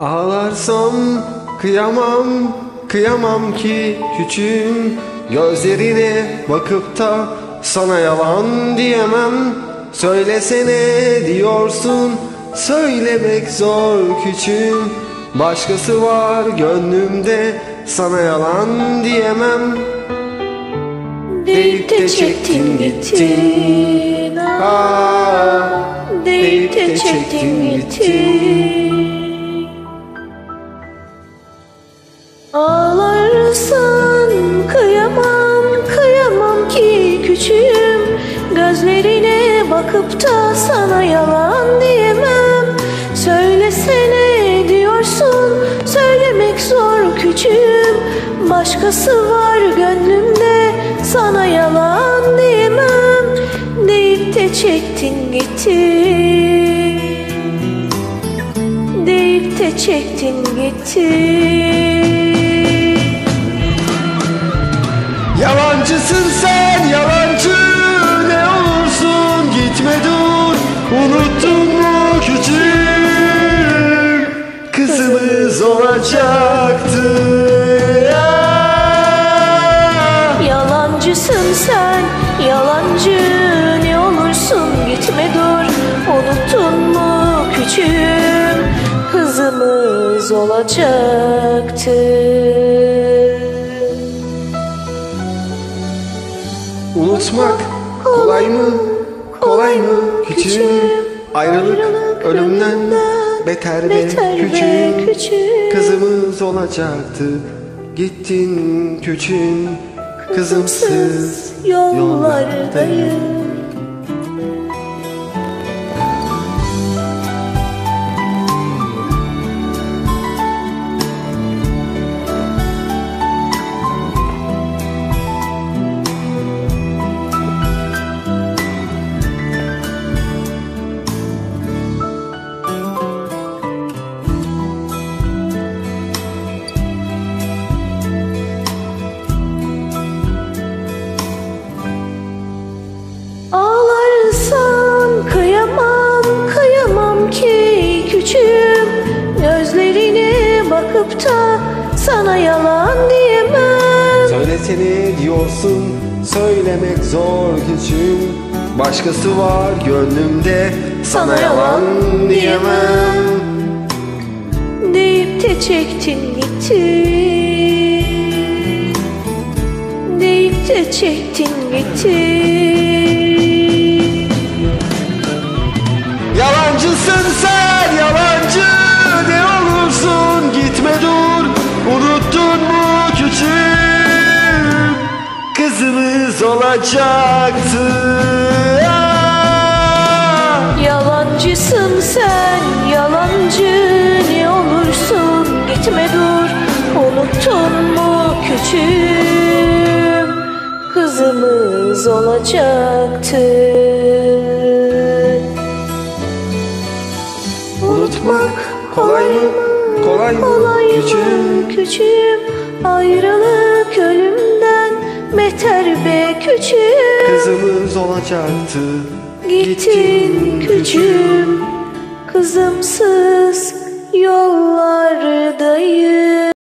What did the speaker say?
Ağlarsam kıyamam, kıyamam ki küçüğüm. Gözlerine bakıp da sana yalan diyemem. Söylesene diyorsun, söylemek zor küçüğüm. Başkası var gönlümde, sana yalan diyemem. Deyip de çektin gittin. Ah, Deyip de çektin gittin ki küçüğüm Gözlerine bakıp da sana yalan diyemem. Söylesene diyorsun söylemek zor küçüğüm. Başkası var gönlümde sana yalan diyemem. Deyip de çektin gittin Deyip de çektin gittin Yalancısın sen olacaktı! Yalancısın sen, yalancı ne olursun gitme dur. Unuttun mu küçüğüm, kızımız olacaktı. Unutmak kolay mı kolay mı küçüğüm Ayrılık ölümden beter be küçüğüm Kızımız olacaktı. Gittin küçüğüm Kızımsız yollardayım bakıp da sana yalan diyemem. Söylesene diyorsun söylemek zor küçüğüm. Başkası var gönlümde sana yalan diyemem. Deyip de çektin gittin. Deyip de çektin gittin olacaktı! Yalancısın sen yalancı ne olursun gitme dur. Unuttun mu küçüğüm? Kızımız olacaktı. Unutmak kolay mı kolay mı Kolay mı küçüğüm? küçüğüm? Ayrılık Beter be küçüğüm. Kızımız olacaktı. Gittin küçüğüm. Kızımsız yollardayım.